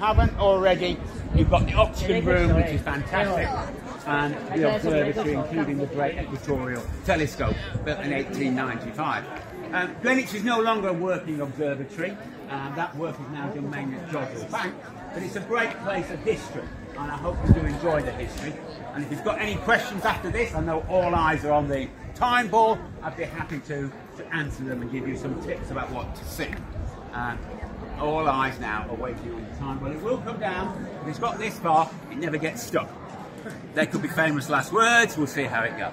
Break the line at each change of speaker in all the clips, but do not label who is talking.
haven't already, you've got the Octagon Room, which is fantastic, and the observatory, including the Great Equatorial Telescope, built in 1895. Um, Greenwich is no longer a working observatory. Uh, that work is now done mainly at Jodrell Bank, but it's a great place of history, and I hope you do enjoy the history. And if you've got any questions after this, I know all eyes are on the time ball. I'd be happy to, to answer them and give you some tips about what to see. Um, all eyes now are waiting on the time ball. It will come down. If it's got this far, it never gets stuck. There could be famous last words. We'll see how it goes.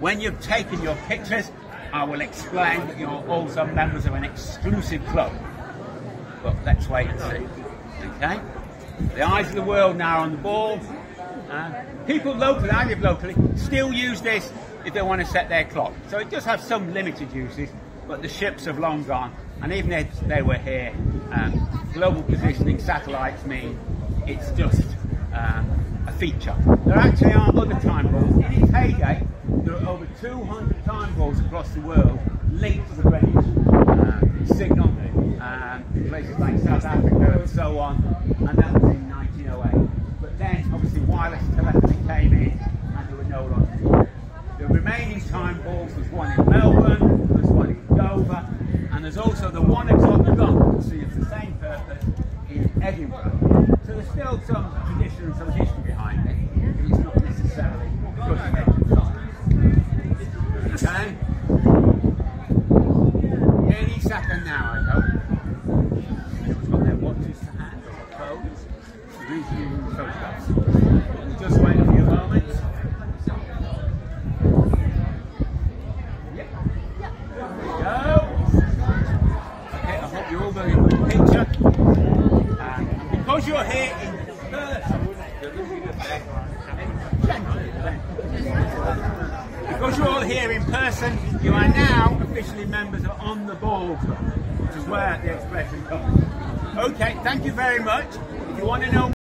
When you've taken your pictures, I will explain that you're also members of an exclusive club. But let's wait and see. Okay? The eyes of the world now on the ball. Uh, people locally, I live locally, still use this if they want to set their clock. So it does have some limited uses, but the ships have long gone. And even if they were here, um, global positioning satellites mean it's just um, a feature. There actually are other time balls. In its heyday, there are over 200 time balls across the world linked to the Greenwich uh, signal um, in places like South Africa and so on, and that was in 1908. But then, obviously, wireless telephony came in, and there were no longer. The remaining time balls, was one in Melbourne, there's one in Dover, the one o'clock gun, see it's the same purpose, in Edinburgh. So there's still some tradition and some history behind it, it's not necessarily edge science. Okay? Any second now, I hope. Everyone's got their watches to hand or phones. Reasonable photographs. Just wait a few moments. Yep. There we go. Okay, I hope you're all very good picture. Because you're all here in person, you are now officially members of On the Ball Club, which is where the expression comes. Okay, thank you very much. If you want to know